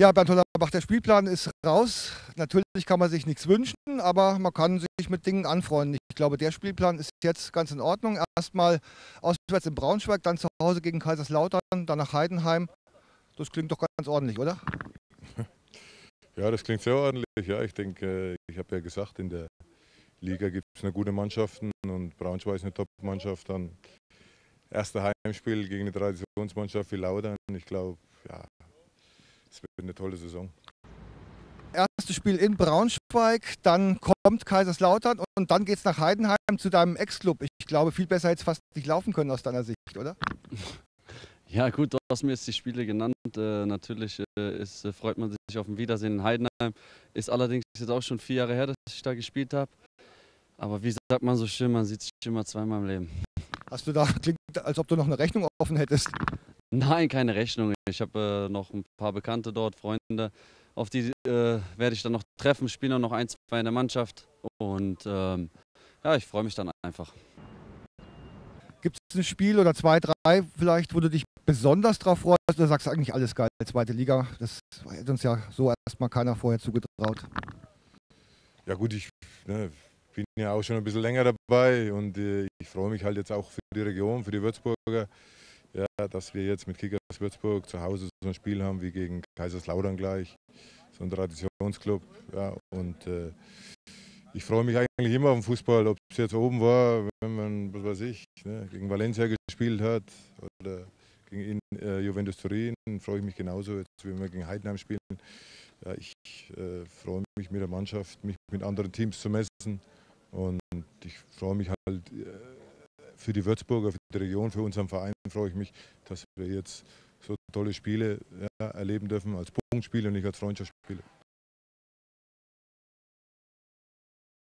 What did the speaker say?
Ja, Bernd Hollerbach, der Spielplan ist raus. Natürlich kann man sich nichts wünschen, aber man kann sich mit Dingen anfreunden. Ich glaube, der Spielplan ist jetzt ganz in Ordnung. Erstmal auswärts in Braunschweig, dann zu Hause gegen Kaiserslautern, dann nach Heidenheim. Das klingt doch ganz ordentlich, oder? Ja, das klingt sehr ordentlich. Ja, ich denke, ich habe ja gesagt, in der Liga gibt es eine gute Mannschaften und Braunschweig ist eine Top-Mannschaft. Dann erste Heimspiel gegen eine Traditionsmannschaft wie Lautern. Ich glaube, ja, es wird eine tolle Saison. Erstes Spiel in Braunschweig, dann kommt Kaiserslautern und dann geht es nach Heidenheim zu deinem Ex-Club. Ich glaube, viel besser hätte es fast nicht laufen können aus deiner Sicht, oder? Ja gut, du hast mir jetzt die Spiele genannt. Äh, natürlich äh, ist, äh, freut man sich auf ein Wiedersehen in Heidenheim. Ist allerdings jetzt auch schon vier Jahre her, dass ich da gespielt habe. Aber wie sagt man so schön, man sieht sich immer zweimal im Leben. Hast du da, klingt, als ob du noch eine Rechnung offen hättest? Nein, keine Rechnung. Ich habe äh, noch ein paar Bekannte dort, Freunde. Auf die äh, werde ich dann noch treffen, spielen noch ein, zwei in der Mannschaft. Und ähm, ja, ich freue mich dann einfach. Gibt es ein Spiel oder zwei, drei vielleicht, wo du dich besonders drauf freust? Oder sagst du eigentlich alles geil, zweite Liga? Das hätte uns ja so erstmal keiner vorher zugetraut. Ja gut, ich ne, bin ja auch schon ein bisschen länger dabei und äh, ich freue mich halt jetzt auch für die Region, für die Würzburger, ja, dass wir jetzt mit Kickers Würzburg zu Hause so ein Spiel haben wie gegen Kaiserslautern gleich, so ein Traditionsclub. Ja, und äh, ich freue mich eigentlich immer auf den Fußball, ob es jetzt oben war, wenn man, was weiß ich, ne, gegen Valencia gespielt hat oder gegen äh, Juventus Turin, freue ich mich genauso, jetzt, wie wir gegen Heidenheim spielen. Ja, ich äh, freue mich mit der Mannschaft, mich mit anderen Teams zu messen und ich freue mich halt äh, für die Würzburger, für die Region, für unseren Verein freue ich mich, dass wir jetzt so tolle Spiele ja, erleben dürfen als Punktspiele und nicht als Freundschaftsspiele.